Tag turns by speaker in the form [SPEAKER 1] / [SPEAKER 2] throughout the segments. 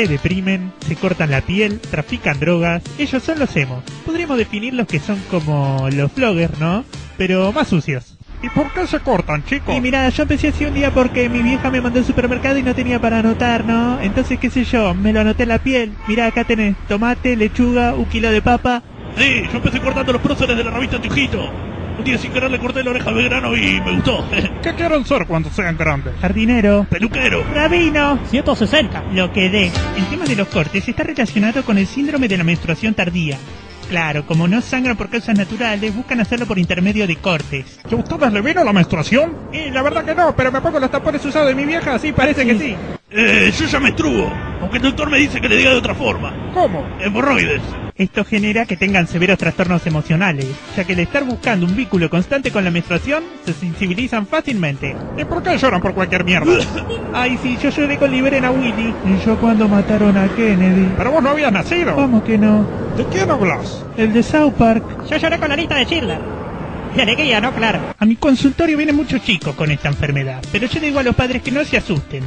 [SPEAKER 1] se deprimen, se cortan la piel, trafican drogas. Ellos son los emos. Podríamos definirlos que son como los vloggers, ¿no? Pero más sucios.
[SPEAKER 2] ¿Y por qué se cortan, chicos?
[SPEAKER 1] Y mira, yo empecé así un día porque mi vieja me mandó al supermercado y no tenía para anotar, ¿no? Entonces, qué sé yo, me lo anoté en la piel. Mira, acá tenés tomate, lechuga, un kilo de papa.
[SPEAKER 3] Sí, yo empecé cortando los próceres de la revista Tujito. Un día sin querer le corté la oreja a Belgrano y me gustó.
[SPEAKER 2] ¿Qué quieren ser cuando sean grandes?
[SPEAKER 1] Jardinero.
[SPEAKER 3] Peluquero.
[SPEAKER 1] Rabino.
[SPEAKER 4] 160.
[SPEAKER 1] Lo que dé. El tema de los cortes está relacionado con el síndrome de la menstruación tardía. Claro, como no sangran por causas naturales, buscan hacerlo por intermedio de cortes.
[SPEAKER 2] ¿Que a ustedes le vino la menstruación?
[SPEAKER 1] Y la verdad que no, pero me pongo los tapones usados de mi vieja, así parece que sí.
[SPEAKER 3] Eh, yo ya menstruo. Aunque el doctor me dice que le diga de otra forma.
[SPEAKER 2] ¿Cómo?
[SPEAKER 3] Hemorroides.
[SPEAKER 1] Esto genera que tengan severos trastornos emocionales, ya que al estar buscando un vínculo constante con la menstruación, se sensibilizan fácilmente.
[SPEAKER 2] ¿Y por qué lloran por cualquier mierda?
[SPEAKER 1] Ay, sí, yo lloré con Liberen a Willy. Y yo cuando mataron a Kennedy.
[SPEAKER 2] Pero vos no habías nacido.
[SPEAKER 1] ¿Cómo que no?
[SPEAKER 2] ¿De quién hablas?
[SPEAKER 1] El de South Park.
[SPEAKER 4] Yo lloré con la lista de Schindler. De alegría, ¿no? Claro.
[SPEAKER 1] A mi consultorio vienen muchos chicos con esta enfermedad, pero yo digo a los padres que no se asusten.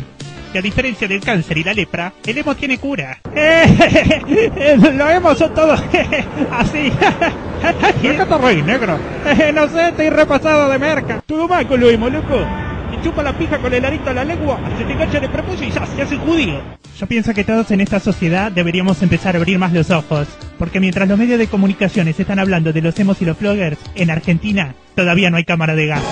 [SPEAKER 1] Que a diferencia del cáncer y la lepra, el hemo tiene cura. lo hemos son todos así.
[SPEAKER 2] ¿De qué te reís, negro?
[SPEAKER 1] no sé, estoy repasado de merca. Todo mal con lo hemo, loco. Te chupa la pija con el arito a la lengua, se te engancha en el prepucio y ya se hace judío. Yo pienso que todos en esta sociedad deberíamos empezar a abrir más los ojos, porque mientras los medios de comunicaciones están hablando de los emos y los vloggers, en Argentina todavía no hay cámara de gas.